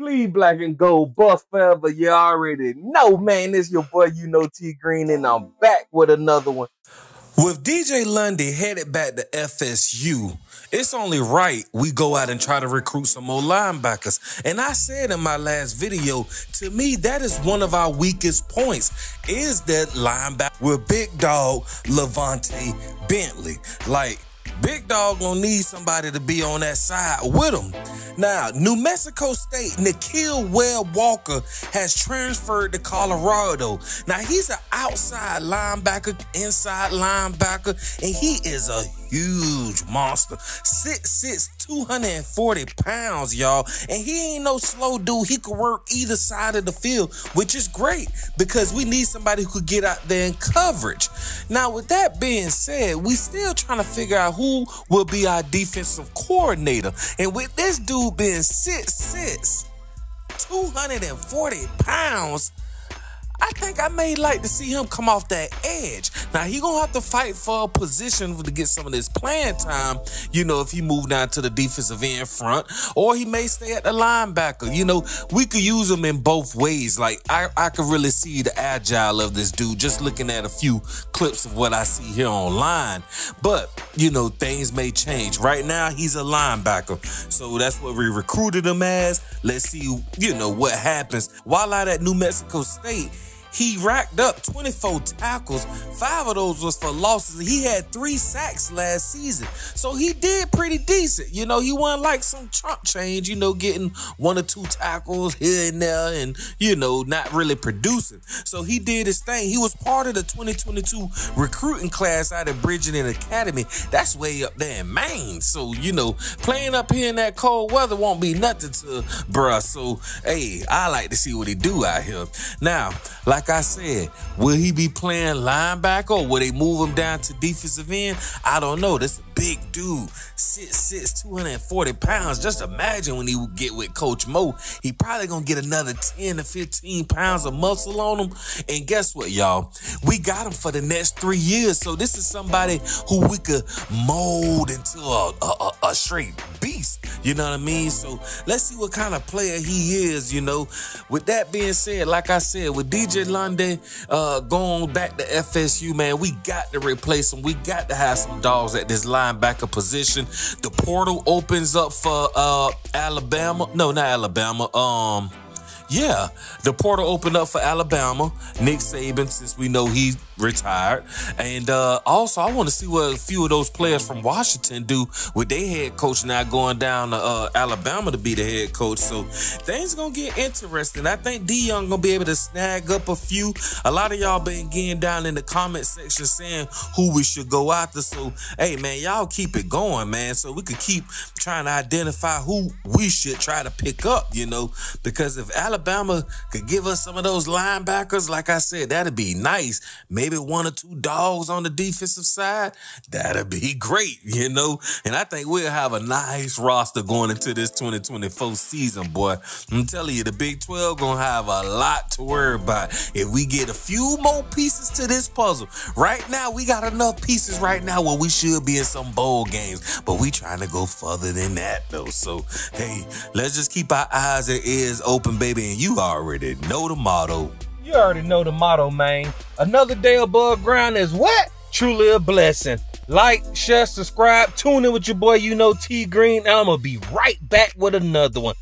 Bleed black and gold, Buffs Forever. You already know, man. It's your boy, you know, T Green, and I'm back with another one. With DJ Lundy headed back to FSU, it's only right we go out and try to recruit some more linebackers. And I said in my last video, to me, that is one of our weakest points, is that linebacker with big dog LaVonta Bentley. Like, Big Dog gonna need somebody to be on that side with him. Now, New Mexico State, Nikhil Webb Walker has transferred to Colorado. Now, he's an outside linebacker, inside linebacker, and he is a huge monster. Six six, 240 pounds, y'all. And he ain't no slow dude. He could work either side of the field, which is great because we need somebody who could get out there in coverage. Now, with that being said, we still trying to figure out who will be our defensive coordinator. And with this dude being six six, 240 pounds, I think I may like to see him come off that edge. Now he gonna have to fight for a position to get some of this playing time. You know, if he move down to the defensive end front, or he may stay at the linebacker. You know, we could use him in both ways. Like I, I could really see the agile of this dude just looking at a few clips of what I see here online. But you know, things may change. Right now, he's a linebacker, so that's what we recruited him as. Let's see, you know, what happens. While out at New Mexico State he racked up 24 tackles. Five of those was for losses. He had three sacks last season. So he did pretty decent. You know, he wasn't like some chump change, you know, getting one or two tackles here and there and, you know, not really producing. So he did his thing. He was part of the 2022 recruiting class out of Bridgeton Academy. That's way up there in Maine. So, you know, playing up here in that cold weather won't be nothing to bruh. So, hey, I like to see what he do out here. Now, like like I said, will he be playing linebacker or will they move him down to defensive end? I don't know. This big dude, 6'6", 240 pounds. Just imagine when he would get with Coach Mo, he probably gonna get another 10 to 15 pounds of muscle on him. And guess what, y'all? We got him for the next three years. So this is somebody who we could mold into a, a, a straight beast. You know what I mean? So let's see what kind of player he is, you know. With that being said, like I said, with DJ Lundy uh, going back to FSU, man, we got to replace him. We got to have some dogs at this linebacker position. The portal opens up for uh, Alabama. No, not Alabama. Um, yeah, the portal opened up for Alabama. Nick Saban, since we know he retired. And uh, also, I want to see what a few of those players from Washington do with their head coach now going down to uh, Alabama to be the head coach. So things gonna get interesting. I think Deion gonna be able to snag up a few. A lot of y'all been getting down in the comment section saying who we should go after. So hey, man, y'all keep it going, man. So we could keep trying to identify who we should try to pick up. You know, because if Alabama could give us some of those linebackers, like I said, that'd be nice. Maybe one or two dogs on the defensive side, that'd be great, you know? And I think we'll have a nice roster going into this 2024 season, boy. I'm telling you, the Big 12 gonna have a lot to worry about if we get a few more pieces to this puzzle. Right now, we got enough pieces right now where we should be in some bowl games, but we trying to go further than that, though. So, hey, let's just keep our eyes and ears open, baby, and you already know the motto. You already know the motto, man. Another day above ground is what? Truly a blessing. Like, share, subscribe, tune in with your boy, you know, T Green. I'm going to be right back with another one.